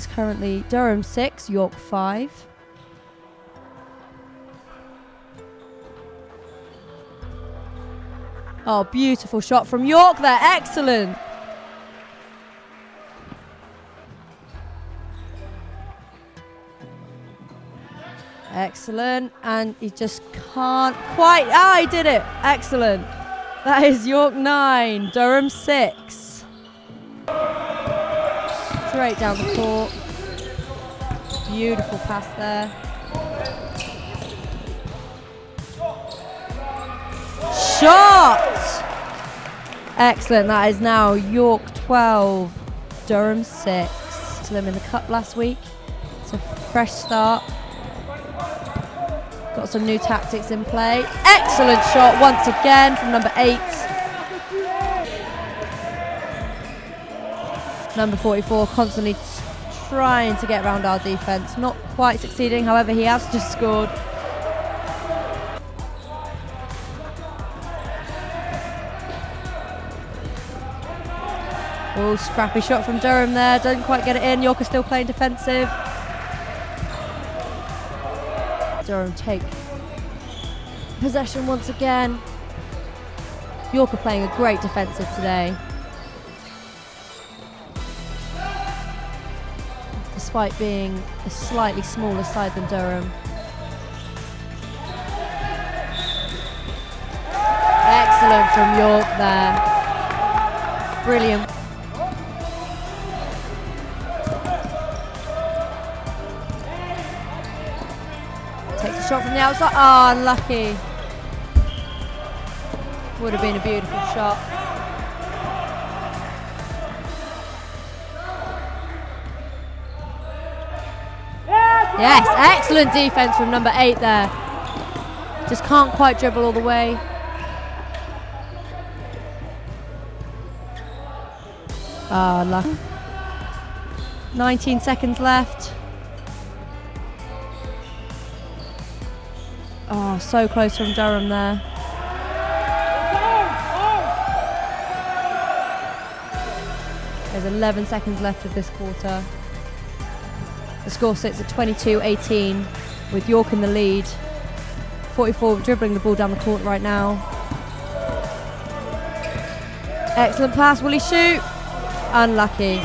Is currently Durham 6, York 5. Oh, beautiful shot from York there. Excellent. Excellent. And he just can't quite. Ah, he did it. Excellent. That is York 9, Durham 6. Straight down the court. Beautiful pass there. Shot! Excellent. That is now York 12, Durham 6. To them in the cup last week. It's a fresh start. Got some new tactics in play. Excellent shot once again from number eight. Number 44 constantly trying to get around our defence. Not quite succeeding, however, he has just scored. Oh, scrappy shot from Durham there. Don't quite get it in. York is still playing defensive. Durham take possession once again. York are playing a great defensive today. Despite being a slightly smaller side than Durham. Excellent from York there. Brilliant. Takes a shot from the outside. Ah, oh, unlucky. Would have been a beautiful shot. Yes, excellent defense from number eight there. Just can't quite dribble all the way. Ah, luck. 19 seconds left. Oh, so close from Durham there. There's 11 seconds left of this quarter. The score sits at 22-18 with York in the lead. 44 dribbling the ball down the court right now. Excellent pass. Will he shoot? Unlucky.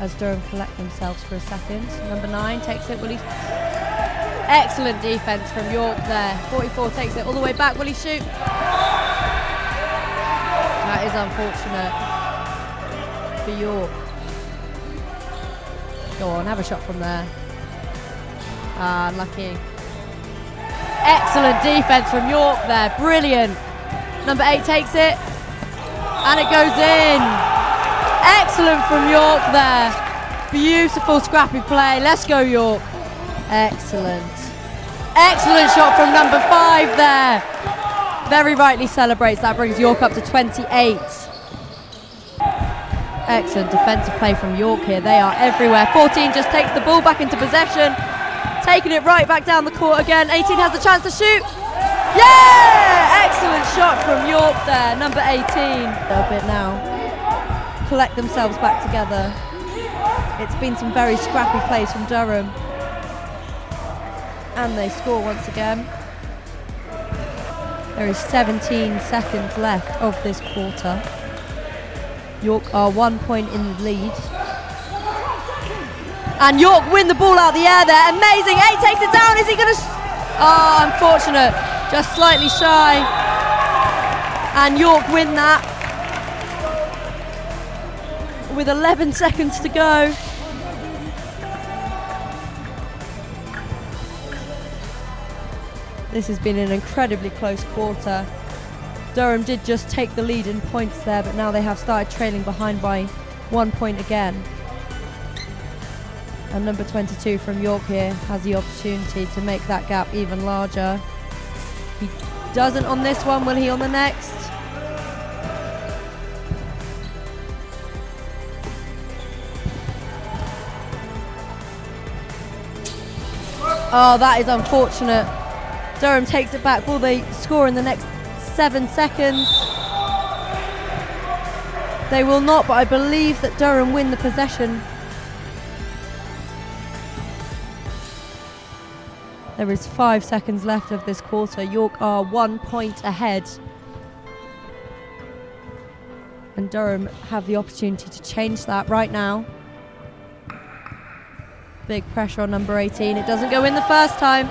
as Durham collect themselves for a second. Number nine takes it. Will he? Excellent defence from York there. 44 takes it all the way back. Will he shoot? That is unfortunate for York. Go on, have a shot from there. Ah, unlucky. Excellent defence from York there. Brilliant. Number eight takes it. And it goes in. Excellent from York there. Beautiful scrappy play. Let's go York. Excellent. Excellent shot from number five there. Very rightly celebrates. That brings York up to 28. Excellent defensive play from York here. They are everywhere. 14 just takes the ball back into possession. Taking it right back down the court again. 18 has the chance to shoot. Yeah! Excellent shot from York there. Number 18. A little bit now collect themselves back together. It's been some very scrappy plays from Durham. And they score once again. There is 17 seconds left of this quarter. York are one point in the lead. And York win the ball out the air there. Amazing. Eight takes it down. Is he going to... Oh, ah, unfortunate. Just slightly shy. And York win that with 11 seconds to go. This has been an incredibly close quarter. Durham did just take the lead in points there, but now they have started trailing behind by one point again. And number 22 from York here has the opportunity to make that gap even larger. He doesn't on this one, will he on the next? Oh, that is unfortunate. Durham takes it back. Will they score in the next seven seconds? They will not, but I believe that Durham win the possession. There is five seconds left of this quarter. York are one point ahead. And Durham have the opportunity to change that right now. Big pressure on number 18. It doesn't go in the first time.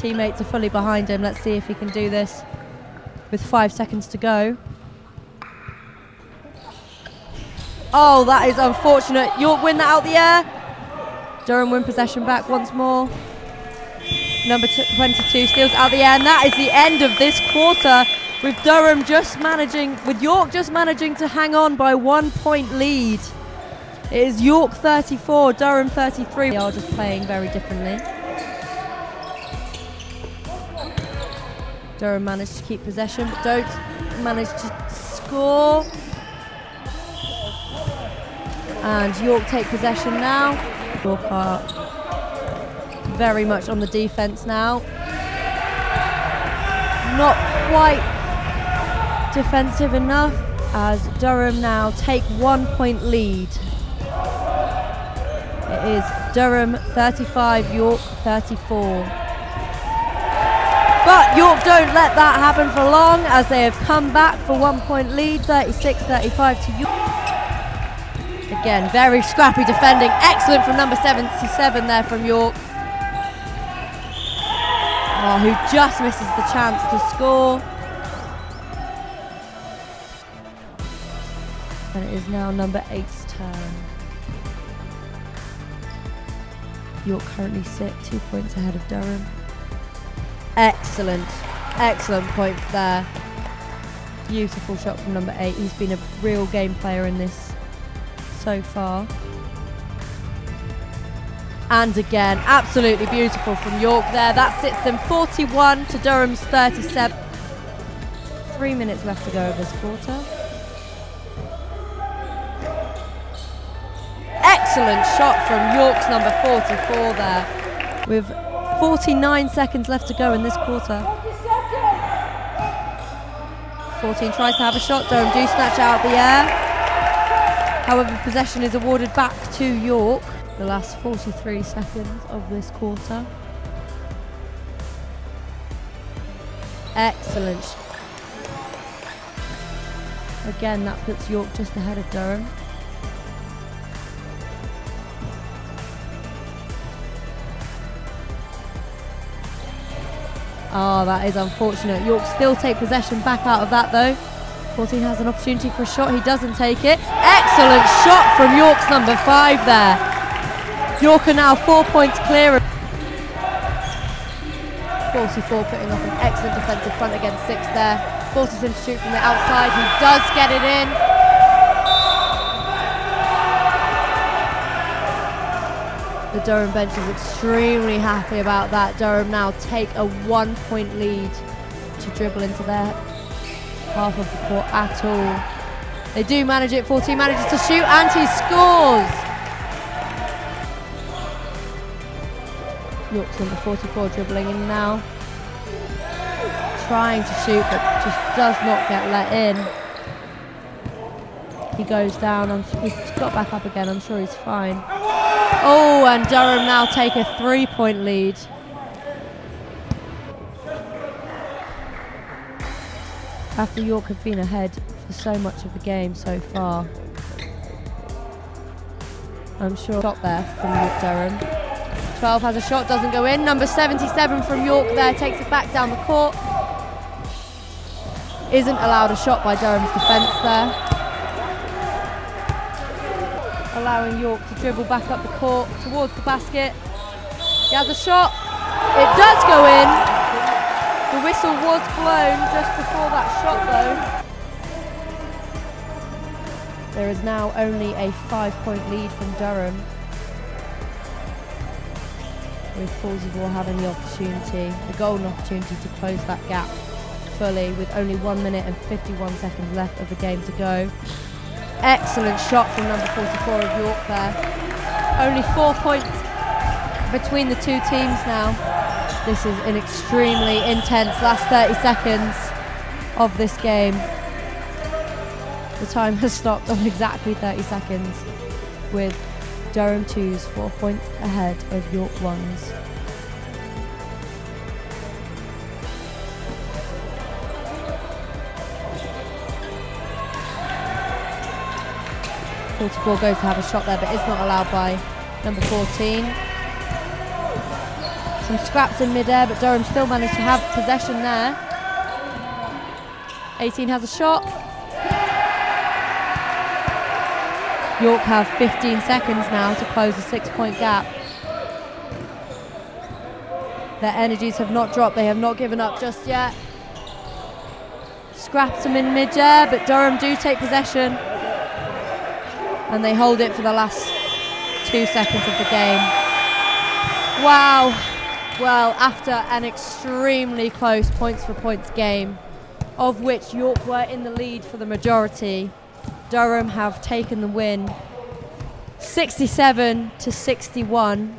Teammates are fully behind him. Let's see if he can do this with five seconds to go. Oh, that is unfortunate. York win that out the air. Durham win possession back once more. Number 22 steals out the air, and that is the end of this quarter with Durham just managing, with York just managing to hang on by one point lead. It is York 34, Durham 33. They are just playing very differently. Durham managed to keep possession, but don't manage to score. And York take possession now. York are very much on the defence now. Not quite defensive enough as Durham now take one point lead. It is Durham 35, York 34. But York don't let that happen for long as they have come back for one point lead, 36-35 to York. Again, very scrappy defending. Excellent from number 77 there from York. Oh, who just misses the chance to score. And it is now number eight's turn. York currently sit two points ahead of Durham. Excellent, excellent point there. Beautiful shot from number eight. He's been a real game player in this so far. And again, absolutely beautiful from York there. That sits them 41 to Durham's 37. Three minutes left to go of this quarter. Excellent shot from York's number 44 there. With 49 seconds left to go in this quarter. 14 tries to have a shot. Durham do snatch out the air. However, possession is awarded back to York. The last 43 seconds of this quarter. Excellent. Again, that puts York just ahead of Durham. Oh, that is unfortunate. York still take possession back out of that though. 14 has an opportunity for a shot. He doesn't take it. Excellent shot from York's number five there. York are now four points clear. 44 putting up an excellent defensive front against six there. Forces him to shoot from the outside. He does get it in. The Durham bench is extremely happy about that. Durham now take a one point lead to dribble into their half of the court at all. They do manage it. 14 manages to shoot and he scores. York's number 44 dribbling in now. Trying to shoot but just does not get let in. He goes down. I'm, he's got back up again. I'm sure he's fine. Oh, and Durham now take a three point lead. After York have been ahead for so much of the game so far. I'm sure shot there from York Durham. 12 has a shot, doesn't go in. Number 77 from York there takes it back down the court. Isn't allowed a shot by Durham's defence there allowing York to dribble back up the court towards the basket. He has a shot. It does go in. The whistle was blown just before that shot though. There is now only a five point lead from Durham. With Fawzeyville having the opportunity, the golden opportunity to close that gap fully with only one minute and 51 seconds left of the game to go. Excellent shot from number 44 of York there. Only four points between the two teams now. This is an extremely intense last 30 seconds of this game. The time has stopped on exactly 30 seconds with Durham 2s four points ahead of York 1s. Forty-four goes to have a shot there, but is not allowed by number 14. Some scraps in mid-air, but Durham still managed to have possession there. 18 has a shot. York have 15 seconds now to close a six-point gap. Their energies have not dropped. They have not given up just yet. Scraps them in mid-air, but Durham do take possession. And they hold it for the last two seconds of the game. Wow. Well, after an extremely close points for points game, of which York were in the lead for the majority, Durham have taken the win 67 to 61